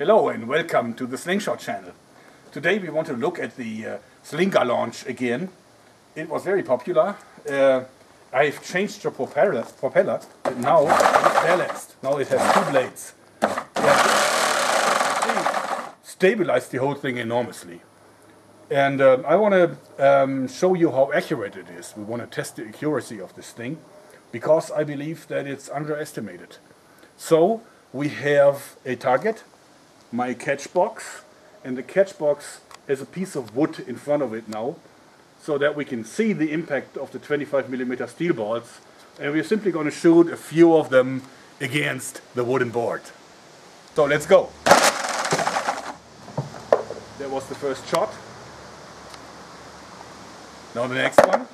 Hello and welcome to the Slingshot channel. Today we want to look at the uh, SlingaLaunch again. It was very popular. Uh, I've changed the propeller, propeller now it's balanced. Now it has two blades. Yeah. Stabilized the whole thing enormously. And um, I want to um, show you how accurate it is. We want to test the accuracy of this thing because I believe that it's underestimated. So we have a target, my catch box, and the catch box has a piece of wood in front of it now so that we can see the impact of the 25 millimeter steel balls and we're simply going to shoot a few of them against the wooden board. So let's go. That was the first shot. Now the next one.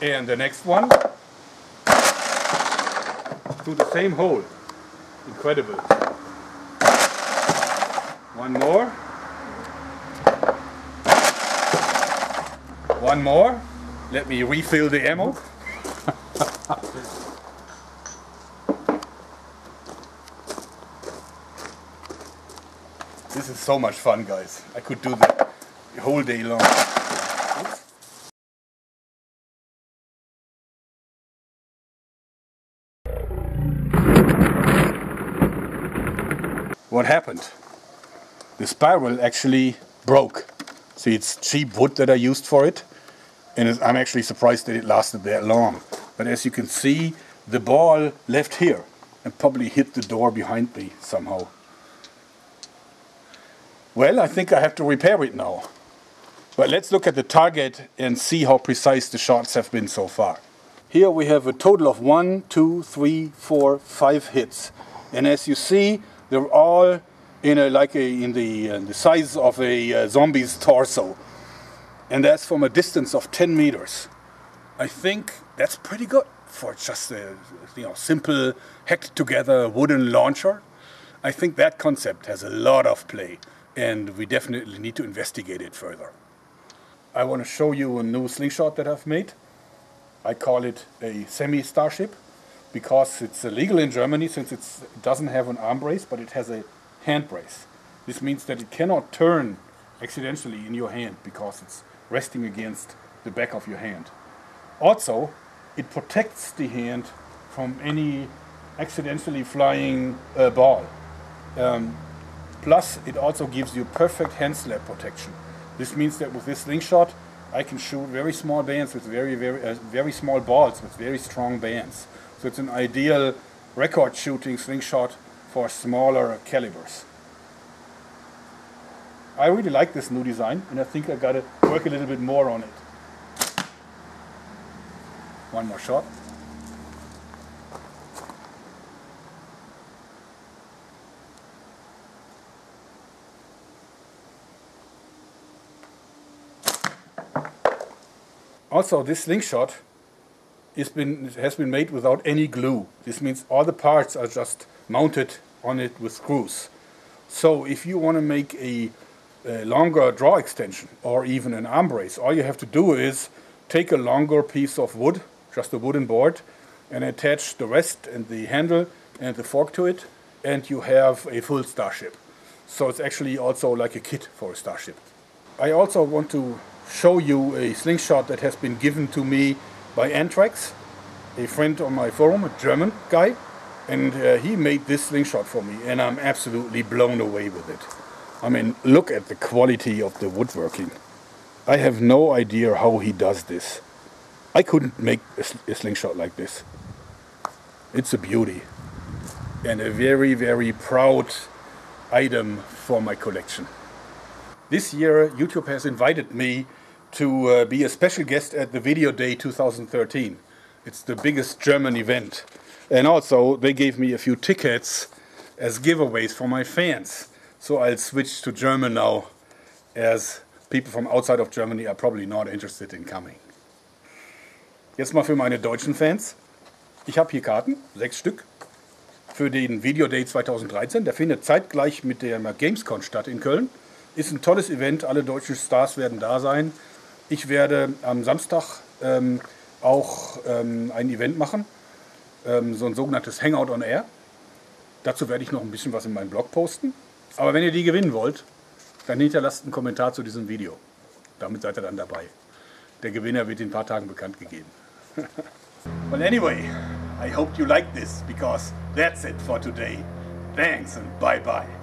And the next one. Through the same hole. Incredible. One more. One more. Let me refill the ammo. this is so much fun, guys. I could do that the whole day long. What happened? The spiral actually broke. See, it's cheap wood that I used for it, and I'm actually surprised that it lasted that long. But as you can see, the ball left here and probably hit the door behind me somehow. Well, I think I have to repair it now. But let's look at the target and see how precise the shots have been so far. Here we have a total of one, two, three, four, five hits. And as you see, they're all in a, like a, in the, uh, the size of a uh, zombie's torso. And that's from a distance of 10 meters. I think that's pretty good for just a you know, simple hacked together wooden launcher. I think that concept has a lot of play and we definitely need to investigate it further. I want to show you a new slingshot that I've made. I call it a semi-starship because it's illegal in Germany since it doesn't have an arm brace but it has a hand brace. This means that it cannot turn accidentally in your hand because it's resting against the back of your hand. Also, it protects the hand from any accidentally flying uh, ball. Um, plus, it also gives you perfect hand slap protection. This means that with this slingshot, I can shoot very small bands with very, very, uh, very small balls with very strong bands. So it's an ideal record shooting slingshot for smaller calibers. I really like this new design and I think I gotta work a little bit more on it. One more shot. Also, this slingshot been, has been made without any glue. This means all the parts are just mounted on it with screws. So if you want to make a, a, longer draw extension or even an arm brace, all you have to do is take a longer piece of wood, just a wooden board, and attach the rest and the handle and the fork to it, and you have a full starship. So it's actually also like a kit for a starship. I also want to show you a slingshot that has been given to me by Antraxx, a friend on my forum, a German guy, and uh, he made this slingshot for me, and I'm absolutely blown away with it. I mean, look at the quality of the woodworking. I have no idea how he does this. I couldn't make a, sl a slingshot like this. It's a beauty. And a very, very proud item for my collection. This year, YouTube has invited me to uh, be a special guest at the Video Day 2013. It's the biggest German event. And also, they gave me a few tickets as giveaways for my fans. So I'll switch to German now, as people from outside of Germany are probably not interested in coming. Jetzt mal für meine deutschen Fans. Ich habe hier Karten, sechs Stück, für den Video Day 2013. Der findet zeitgleich mit der Gamescon statt in Köln. Ist ein tolles Event, alle deutschen Stars werden da sein. Ich werde am Samstag ähm, auch ähm, ein Event machen. ähm, so ein sogenanntes Hangout on Air. Dazu werde ich noch ein bisschen was in meinen Blog posten. Aber wenn ihr die gewinnen wollt, dann hinterlasst einen Kommentar zu diesem Video. Damit seid ihr dann dabei. Der Gewinner wird in ein paar Tagen bekannt gegeben. well, anyway, I hope you liked this because that's it for today. Thanks and bye bye.